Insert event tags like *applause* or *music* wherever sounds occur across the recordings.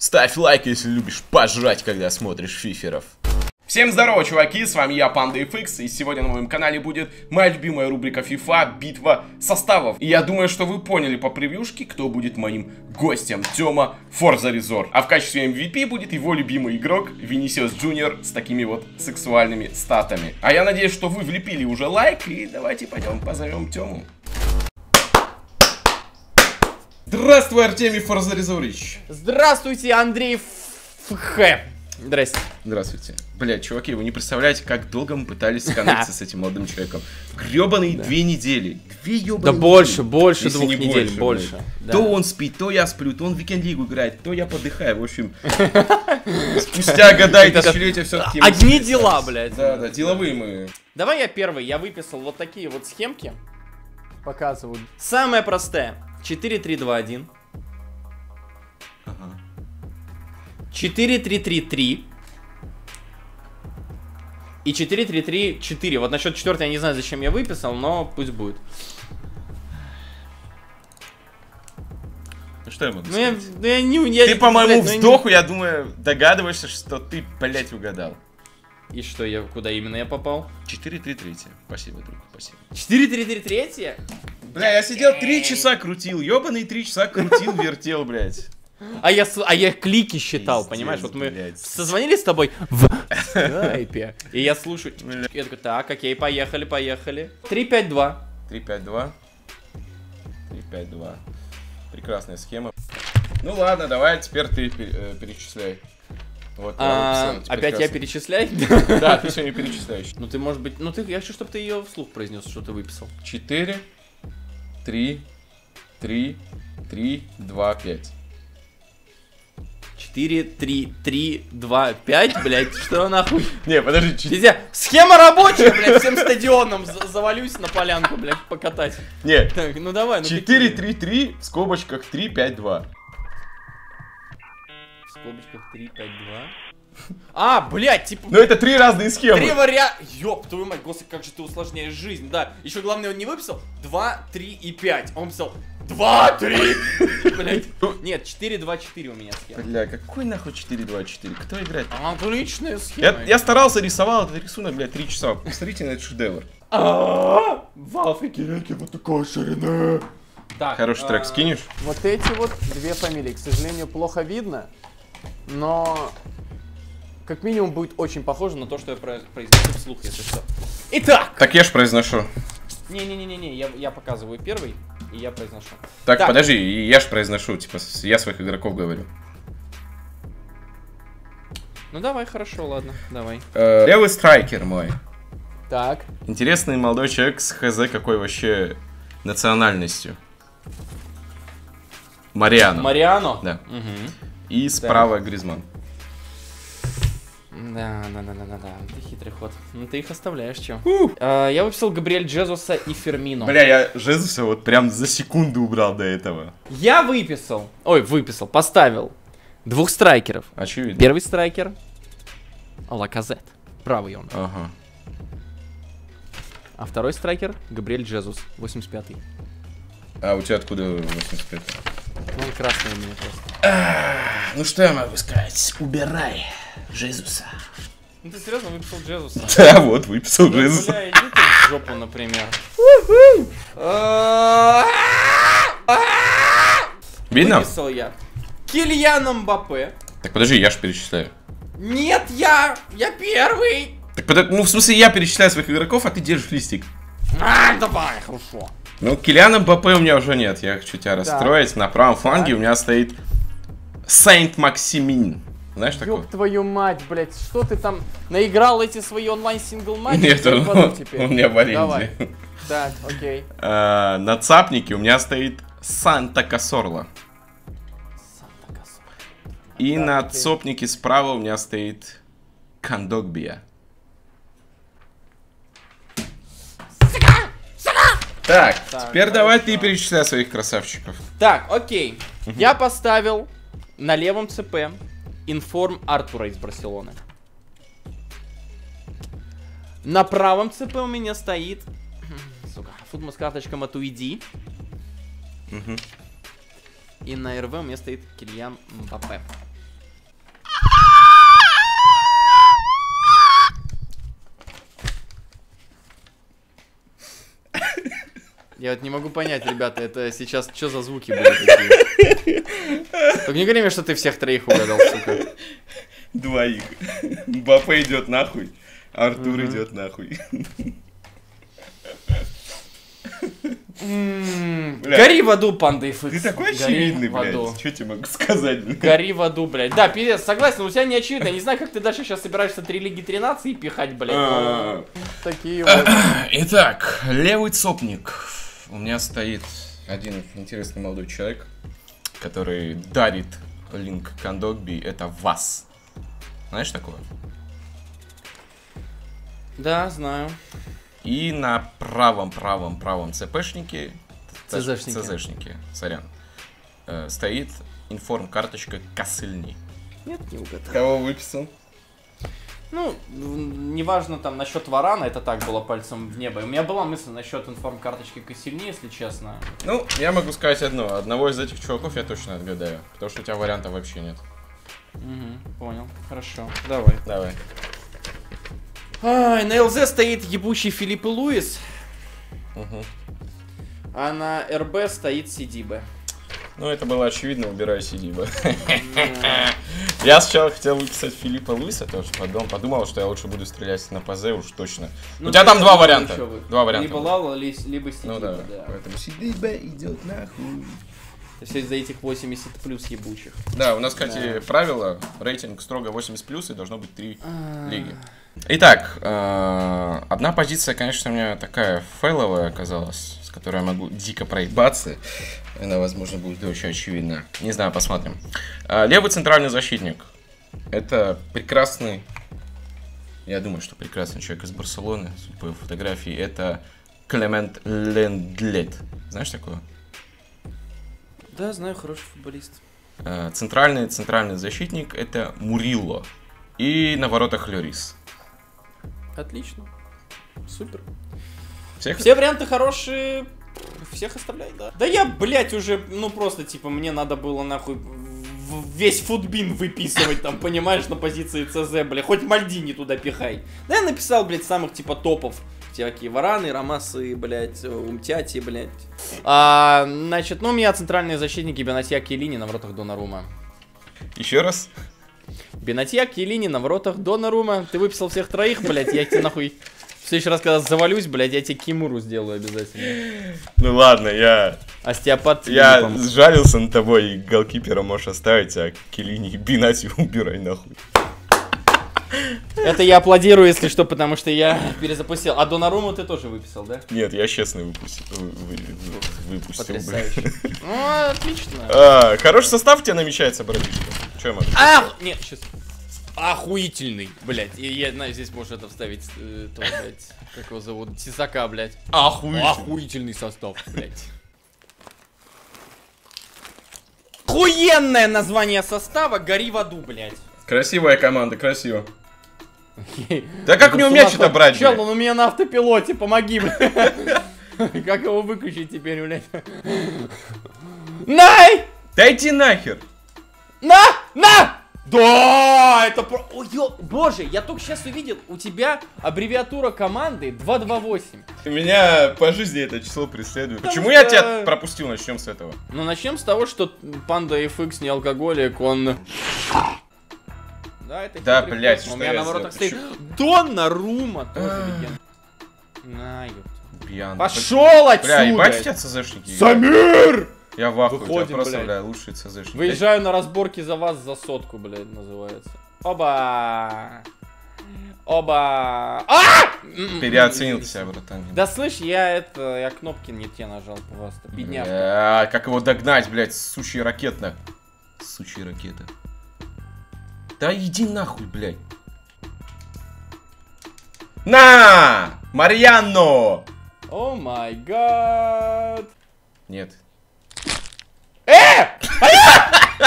Ставь лайк, если любишь пожрать, когда смотришь фиферов. Всем здорово, чуваки, с вами я, Панда FX, и сегодня на моем канале будет моя любимая рубрика FIFA «Битва составов». И я думаю, что вы поняли по превьюшке, кто будет моим гостем. Тёма Форза Резор. А в качестве MVP будет его любимый игрок Винисиус Джуниор с такими вот сексуальными статами. А я надеюсь, что вы влепили уже лайк, и давайте пойдем позовем Тёму. Здравствуй, Артемий Форзаризович. Здравствуйте, Андрей ФХ. Здрасте. Здравствуйте. Блять, чуваки, вы не представляете, как долго мы пытались сконнектиться *laughs* с этим молодым человеком. Гребаные две недели. Две Да ебаные больше, недели. больше Если двух не недель, блядь. больше. Да. То он спит, то я сплю, то он в Викенд-лигу играет, то я подыхаю. В общем, *laughs* спустя года и тысячелетия все-таки... Одни дела, блядь. Да, да, деловые мы. Давай я первый. Я выписал вот такие вот схемки. Показываю. Самая простая. 4-3-2-1. 4-3-3-3. И 4-3-3-4. Вот насчет четвертой я не знаю, зачем я выписал, но пусть будет. Ну что я могу Ну я, сказать? ну, я не... Я, Ты по моему блядь, ну, я вздоху, я думаю, догадываешься, что ты, блять, угадал. И что, я куда именно я попал? 4-3-3. Спасибо, друг, спасибо. 4-3-3-3? Бля, я сидел три часа крутил, ебаный три часа крутил, вертел, блядь. А я, а я клики считал, Пиздец, понимаешь? Вот мы блядь. созвонились с тобой в скайпе, и я слушаю. *laughs* Я такой, так, окей, поехали, поехали. 3-5-2. 3-5-2. 3-5-2. Прекрасная схема. Ну ладно, давай теперь ты э, перечисляй. Вот, я А, Опять я красный. перечисляй? *laughs* Да, ты сегодня перечисляешь. Ну ты, может быть, ну ты, я хочу, чтобы ты ее вслух произнес, что ты выписал. 4, 3, 3, 3, 2, 5. 4, 3, 3, 2, 5, блядь, что нахуй? *laughs* Не, подожди, 4. Везде. Схема рабочая, блядь, всем стадионом за- завалюсь на полянку, блядь, покатать. Не, Так, ну давай, ну 4, какие? 3, 3, в скобочках 3, 5, 2. Скобочках 3, 5, 2. А, блядь, типа... Ну это три разные схемы. Три варианта. Ёб твою мать, господи, как же ты усложняешь жизнь. Да, еще главное, он не выписал 2, 3 и 5. Он писал 2, 3. Блять. Нет, 4, 2, 4 у меня схема. Бля, какой нахуй 4, 2, 4? Кто играет? Отличная Я, схема. я старался, рисовал этот рисунок, блядь, 3 часа. Посмотрите на этот шедевр. А, В Африке реки вот такой ширины. Так, Хороший трек а, скинешь? Вот эти вот две фамилии, к сожалению, плохо видно, но Как минимум будет очень похоже на то, что я про- произнесу вслух, если что. Итак. Так я ж произношу. Не-не-не-не, я, я показываю первый, и я произношу. Так, Так. подожди, я ж произношу, типа, я своих игроков говорю. Ну давай, хорошо, ладно, давай. Э, левый страйкер мой. так, Интересный молодой человек с хз какой вообще национальностью. Мариано. Мариано? Да. Угу. И справа Гризман. Да, да, да, да, да, да. Ты хитрый ход. Ну ты их оставляешь, чем? я выписал Габриэль Джезуса и Фермино. Бля, я Жезуса вот прям за секунду убрал до этого. Я выписал. Ой, выписал, поставил. Двух страйкеров. Очевидно. Первый страйкер. Лаказет. Правый он. Ага. А второй страйкер Габриэль Джезус. 85-й. А у тебя откуда 85 Ну, он красный у меня просто. Ну что я могу сказать? Убирай Жезуса. Ну ты серьезно выписал Джезуса? *laughs* Да, вот, выписал Ну, Жезуса. Бля, иди ты в жопу, например. Видно? Выписал я. Кильян Мбаппе. Так подожди, я ж перечисляю. Нет, я! Я первый! Так подожди, ну в смысле я перечисляю своих игроков, а ты держишь листик. А, давай, хорошо. Ну, Килиана БП у меня уже нет. Я хочу тебя расстроить. На правом фланге у меня стоит Максимин. Знаешь такого? ёб твою мать, блядь, что ты там наиграл эти свои онлайн-сингл-матчи? Нет, он, он у меня в аренде. Давай. Так, окей. А, На цапнике у меня стоит Санта Касорла. И Так, на окей. цопнике справа у меня стоит Кандогбия. Так, Так, теперь давай ты перечисляй своих красавчиков. Так, окей. Я поставил на левом ЦП информ Артура из Барселоны. На правом ЦП у меня стоит... *clears throat* Сука, футбол с карточкой Матуиди. Мгм. И на РВ у меня стоит Кильян Мбаппе. Я вот не могу понять, ребята, это сейчас что за звуки были такие? Только не говори мне, что ты всех троих угадал, сука. Двоих. Бапе идет нахуй, Артур идет нахуй. Бля. Гори в аду, панда и Ты такой очевидный, блядь. Что тебе могу сказать? блядь? Гори в аду, блядь. Да, пиздец, согласен, у тебя не очевидно. Я не знаю, как ты дальше сейчас собираешься три лиги 13 пихать, блядь. А, Такие вот. Итак, левый цопник. У меня стоит один интересный молодой человек, который дарит линк Кандогби. Это вас. Знаешь такое? Да, знаю. И на правом, правом, правом ЦПшнике, ЦЗшнике. ЦЗшнике, сорян, э, стоит информ-карточка Косыльни. Нет, не угадал. Кого выписал? Ну, неважно там насчет варана, это так было пальцем в небо. У меня была мысль насчет информ-карточки Косильни, если честно. Ну, я могу сказать одно. Одного из этих чуваков я точно отгадаю. Потому что у тебя вариантов вообще нет. Угу, понял. Хорошо. Давай. Давай. Ай, на ЛЗ стоит ебучий Филипп и Луис, Мгм. а на РБ стоит Сидибе. Ну, это было очевидно, убирай Сидиба. Я сначала хотел выписать Филиппа Луиса, тоже потом подумал, что я лучше буду стрелять на ПЗ уж точно. Ну, У тебя там два варианта. Два варианта. Либо Лала, ли- либо Сидиба, Ну да, да. поэтому Сидиба идет нахуй. Все из-за этих 80 плюс ебучих. Да, у нас, кстати, правило, рейтинг строго 80 плюс и должно быть 3 лиги. Итак, э, одна позиция, конечно, у меня такая фейловая оказалась, с которой я могу дико проебаться. Она, возможно, будет очень очевидна. Не знаю, посмотрим. Э, Левый центральный защитник. Это прекрасный, я думаю, что прекрасный человек из Барселоны, судя по его фотографии. Это Клемент Лендлет. Знаешь такое? Да, знаю, хороший футболист. Э, Центральный центральный защитник это Мурило. И на воротах Льорис. Отлично. Супер. Всех Все варианты хорошие. Всех оставляй, да. Да я, блядь, уже, ну просто, типа, мне надо было нахуй весь футбин выписывать там, понимаешь, на позиции ЦЗ, бля. Хоть Мальдини туда пихай. Да я написал, блядь, самых, типа, топов. Всякие вараны, рамасы, блядь, умтяти, блядь. А, значит, ну, у меня центральные защитники Бенатья Келини на воротах Донарума. Еще раз. Бенатья Келини на воротах Донарума. Ты выписал всех троих, блядь, я тебе нахуй... Следующий раз, когда завалюсь, блядь, я тебе Кимуру сделаю обязательно. Ну ладно, я, Остеопат я сжалился над тобой, и голкипера можешь оставить, а Келини и Бинати *laughs* убирай нахуй. Это я аплодирую, если что, потому что я перезапустил. А Донаруму ты тоже выписал, да? Нет, я честно выпустил. вы- вы- вы- выпустил, блин. Потрясающе. *laughs* Ну, отлично. А, хороший состав у тебя намечается, братишка. Че я могу? Ах, нет, сейчас. Охуительный, блядь. И я знаю, здесь можешь это вставить, э, то, блядь, как его зовут, Тесака, блядь. Охуительный. Охуительный состав, блядь. Охуенное название состава «Гори в аду», блядь. Красивая команда, красиво. *laughs* Да как мне мяч-то брать, Чел, он у меня на автопилоте, помоги, блядь. *laughs* Как его выключить теперь, блядь? Най! Да иди нахер. На! На! Да, это про... Ой, ё... Боже, я только сейчас увидел, у тебя аббревиатура команды 228. Меня по жизни это число преследует. Потому Почему я тебя пропустил? Начнем с этого. Ну, начнем с того, что Панда FX не алкоголик, он... Да, это Да, блядь, что У меня я на воротах стоит Доннарума, тоже А. легенда. На. Пьян. Пошел отсюда! Бля, ебать у тебя ЦЗшники. Самир! Я в ахуе, у тебя Выходим, просто, блядь. бля, лучшие ЦЗшники. Выезжаю на разборки за вас за сотку, блядь, называется. Оба! Оба! А! М-м-м. Переоценил себя, братан. Да слышь, я это, я кнопки не те нажал просто, бедняжка. Бля, как его догнать, блядь, сучий ракетно. Сучий ракета. Да иди нахуй, блядь. На! Марьяно! О май гад! Нет. Э!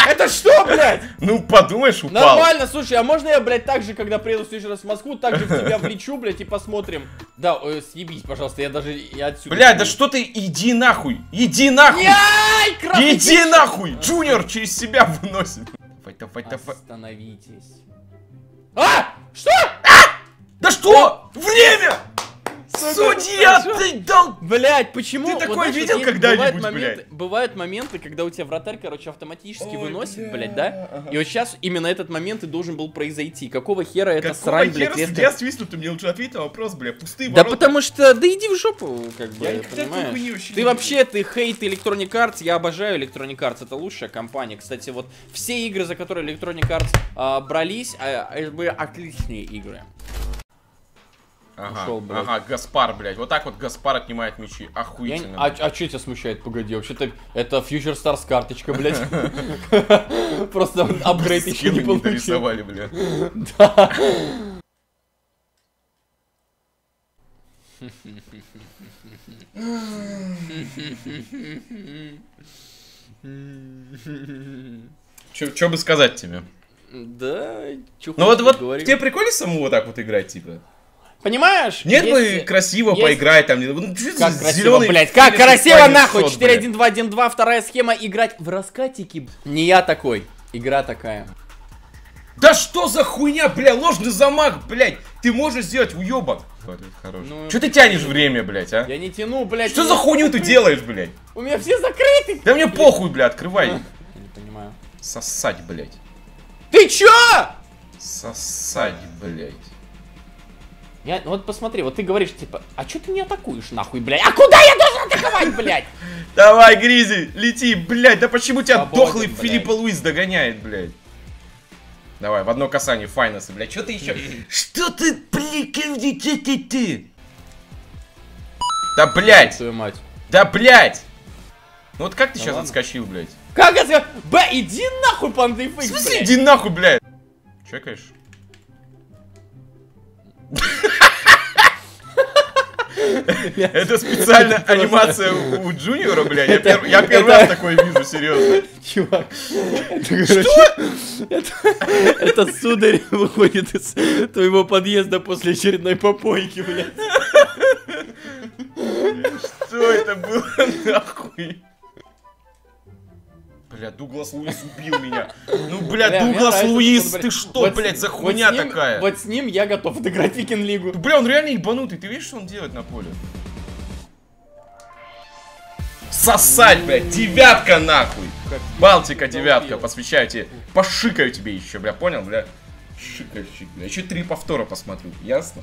Это что, блядь? Ну, подумаешь, упал. Нормально, слушай, а можно я, блядь, так же, когда приеду в следующий раз в Москву, так же в тебя *laughs* влечу, блядь, и посмотрим? Да, э, съебись, пожалуйста, я даже и отсюда... Блядь, да что ты, иди нахуй! Иди нахуй! Яй, Иди нахуй! Джуниор через себя выносит. Давай, давай, давай. Остановитесь. А! Что? Да что? Время! Судья, ты дал... Блять, почему? Ты такое видел когда-нибудь, блядь? бывают моменты, когда у тебя вратарь, короче, автоматически выносит, бля, блядь, да? И вот сейчас именно этот момент и должен был произойти. Какого хера Какого срань, блядь, хера резко- судья свистнул? Ты мне лучше ответь на вопрос, бля, пустые Да потому что, да иди в жопу, как бы, понимаешь? Ты вообще, ты хейт Electronic Arts, я обожаю Electronic Arts, это лучшая компания. Кстати, вот все игры, за которые Electronic Arts а, брались, а, это были отличные игры. Ага, Ушел, блядь. ага, Гаспар, блядь. Вот так вот Гаспар отнимает мечи. Я не- Охуительно. А, блядь. а что тебя смущает? Погоди, вообще-то это Future Stars карточка, блядь. *laughs* Просто апгрейд еще не получил. дорисовали, бля. Да. Что бы сказать тебе? Да, Ну вот, вот тебе прикольно самому вот так вот играть, типа? Понимаешь? Нет если- бы красиво есть- поиграть там. ну, Как красиво, блядь, как красиво нахуй! Shot, 4-1-2-1-2, вторая схема, играть в раскатики. Не я такой, игра такая. Да что за хуйня, бля, ложный замах, блядь. Ты можешь сделать уебок. Ну, Чё ты тянешь время, блядь, а? Я не тяну, блядь. Что за хуйню ты *laughs* делаешь, блядь? У меня все закрыты! Да мне похуй, бля, открывай. Я не понимаю. Сосать, блядь. Ты чё? Сосать, блядь. Я, ну вот посмотри, вот ты говоришь, типа, а чё ты не атакуешь, нахуй, блядь? А куда я должен атаковать, блядь? Давай, Гризи, лети, блядь, да почему тебя Свободен, дохлый блядь. Филиппа Луис догоняет, блядь? Давай, в одно касание Файнеса, блядь, что ты еще? *laughs* Что ты, блядь, ты, ты, ты? Да, блядь, Твою мать. да, блядь! Ну вот как ты Да сейчас ладно. отскочил, блядь? Как это? Б, иди нахуй, панды В смысле, иди нахуй, блядь! Чекаешь? *laughs* Это специальная анимация у Джуниора, блядь. Я пер- Я первый раз такое вижу, серьезно. Чувак. Что? Это сударь выходит из твоего подъезда после очередной попойки, блядь. Что это было нахуй? Бля, Дуглас Луис убил меня. Ну, бля, Бля, Дуглас Луис, что, ты что, вот блядь, за вот хуйня ним- такая? Вот с ним я готов отыграть Викинг-лигу. Бля, он реально ебанутый, ты видишь, что он делает на поле? Сосать, блядь, девятка нахуй! Балтика девятка, посвящаю тебе. Пошикаю тебе еще, бля, понял, бля? Шикальщик, бля. Еще три повтора посмотрю, ясно?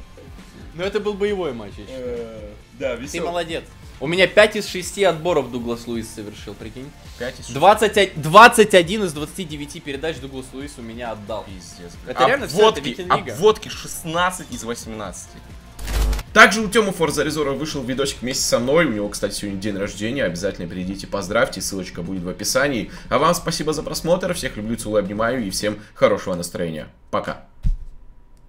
Ну это был боевой матч еще. Э, Да, Ты веселый. молодец. У меня 5 из 6 отборов Дуглас Луис совершил, прикинь. 5 из 20, 21 из 29 передач Дуглас Луис у меня отдал. Пиздец, бля. Это реально всё, это обводки, Викинг-лига. обводки 16 из 18. Также у Тёмы Форза Резора вышел видосик вместе со мной. У него, кстати, сегодня день рождения. Обязательно перейдите, поздравьте. Ссылочка будет в описании. А вам спасибо за просмотр. Всех люблю, целую, обнимаю. И всем хорошего настроения. Пока.